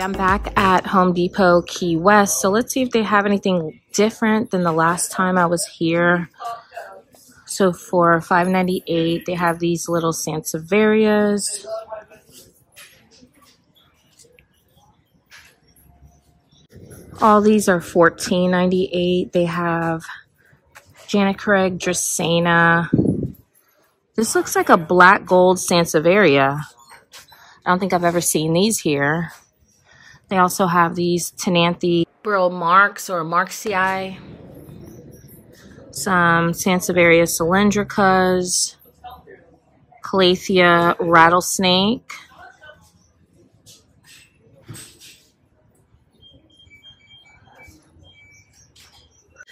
I'm back at Home Depot Key West. So let's see if they have anything different than the last time I was here. So for $5.98, they have these little Sansevierias. All these are $14.98. They have Janet Craig Dracaena. This looks like a black gold Sansevieria. I don't think I've ever seen these here. They also have these Tonanthe Brill Marks or Marxii. Some Sansevieria cylindricas. Calathea rattlesnake.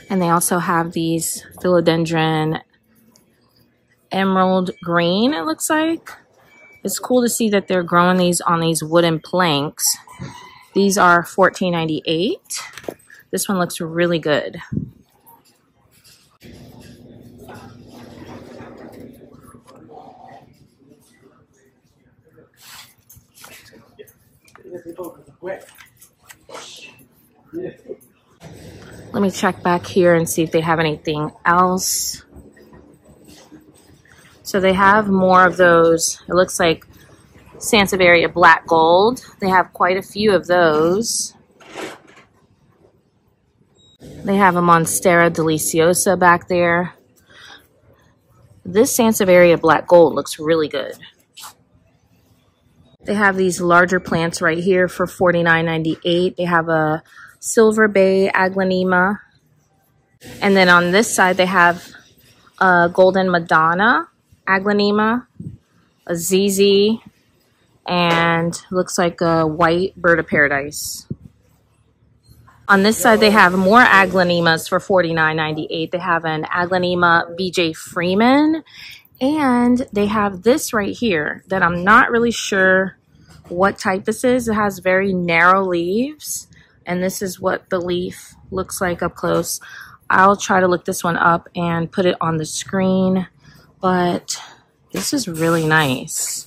And they also have these philodendron emerald green, it looks like. It's cool to see that they're growing these on these wooden planks. These are $14.98. This one looks really good. Let me check back here and see if they have anything else. So they have more of those. It looks like Sansevieria Black Gold. They have quite a few of those. They have a Monstera Deliciosa back there. This Sansevieria Black Gold looks really good. They have these larger plants right here for $49.98. They have a Silver Bay Aglaonema. And then on this side, they have a Golden Madonna Aglaonema, a ZZ, and looks like a white bird of paradise. On this side, they have more aglaonemas for $49.98. They have an aglaonema BJ Freeman, and they have this right here that I'm not really sure what type this is. It has very narrow leaves and this is what the leaf looks like up close. I'll try to look this one up and put it on the screen, but this is really nice.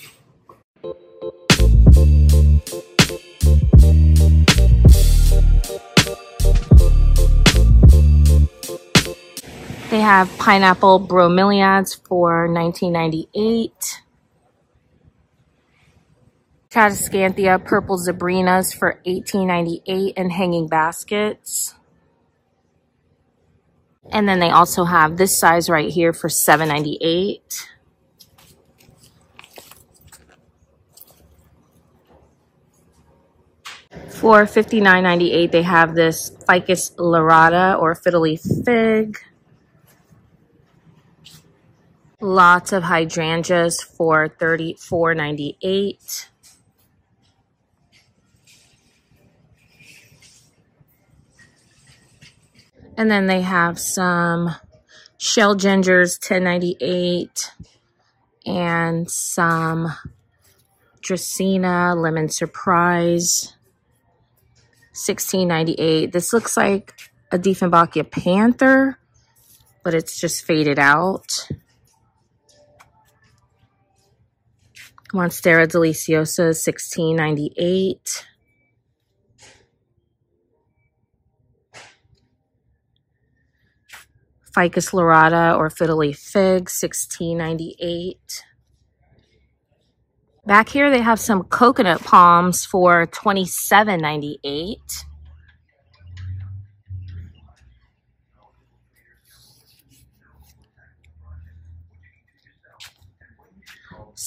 They have pineapple bromeliads for 1998. Tradescantia purple zebrinas for $18.98 and hanging baskets. And then they also have this size right here for $7.98. For $59.98, they have this Ficus lyrata or fiddly fig. Lots of hydrangeas for $34.98. And then they have some shell gingers, 1098, and some Dracaena lemon surprise, 1698. This looks like a Dieffenbachia panther, but it's just faded out. Monstera deliciosa, 1698. Ficus lyrata or fiddly fig, 1698. Back here they have some coconut palms for 27.98.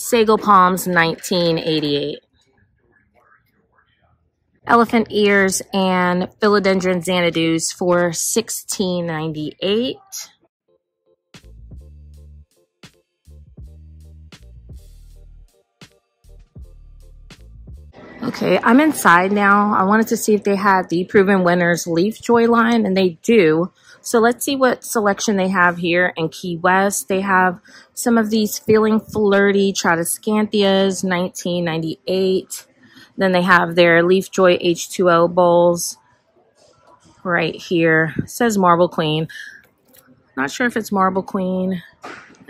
Sago palms 1988 elephant ears and philodendron xanadu's for $16.98. Okay, I'm inside now. I wanted to see if they had the Proven Winners Leaf Joy line, and they do. So let's see what selection they have here in Key West. They have some of these Feeling Flirty Tradescantias, 1998. Then they have their Leaf Joy H2O bowls right here. It says Marble Queen. Not sure if it's Marble Queen.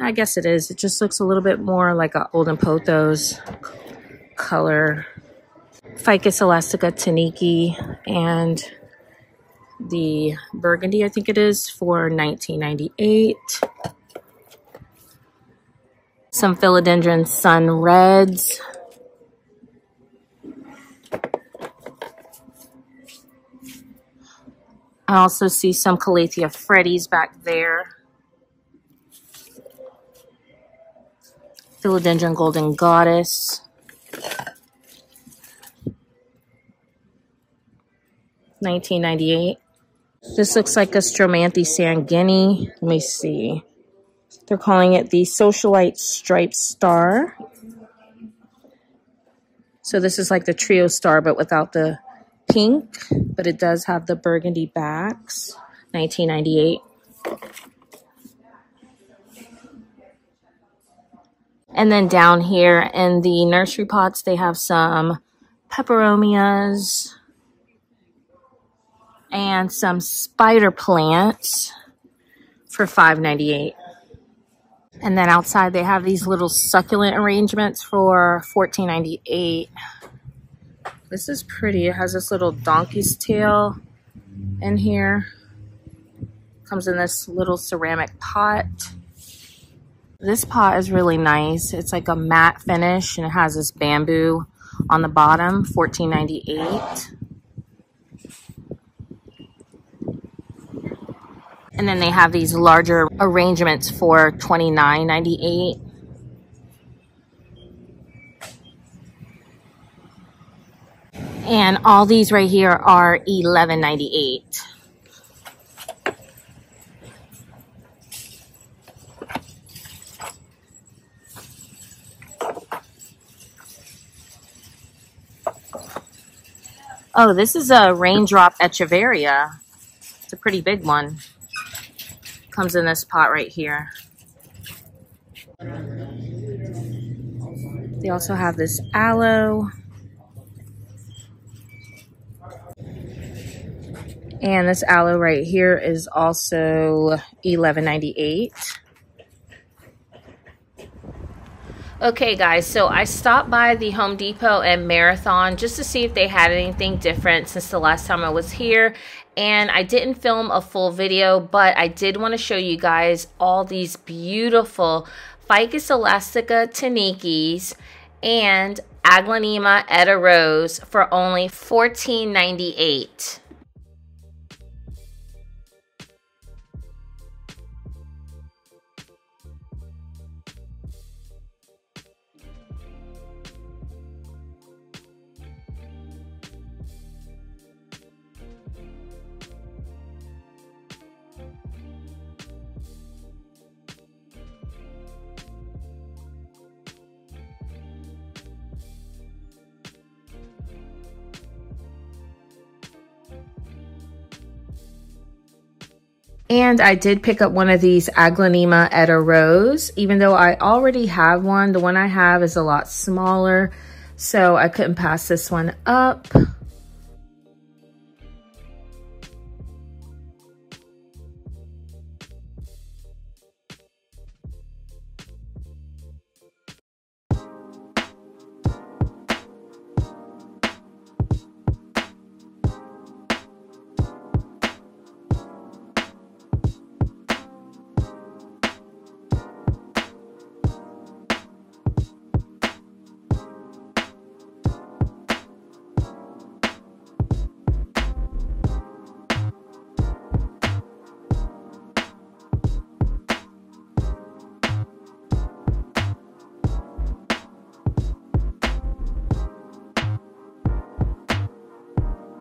I guess it is. It just looks a little bit more like a Golden Pothos color. Ficus elastica Tineke and the burgundy, I think it is, for 1998. Some philodendron sun reds. I also see some Calathea Freddies back there. Philodendron Golden Goddess. Nineteen ninety eight. This looks like a Stromanthe sanguinea. Let me see. They're calling it the Socialite Striped Star. So this is like the Triostar, but without the pink, but it does have the burgundy backs. 1998. And then down here in the nursery pots, they have some peperomias and some spider plants for $5.98. And then outside they have these little succulent arrangements for $14.98. This is pretty. It has this little donkey's tail in here. Comes in this little ceramic pot. This pot is really nice. It's like a matte finish and it has this bamboo on the bottom, $14.98. And then they have these larger arrangements for $29.98. And all these right here are $11.98. Oh, this is a raindrop echeveria. It's a pretty big one. Comes in this pot right here. They also have this aloe. And this aloe right here is also $11.98. Okay guys, so I stopped by the Home Depot and Marathon just to see if they had anything different since the last time I was here. And I didn't film a full video, but I did want to show you guys all these beautiful Ficus elastica tinekes and Aglaonema Etta Rose for only $14.98. And I did pick up one of these Aglaonema Etta Rose, even though I already have one. The one I have is a lot smaller, so I couldn't pass this one up.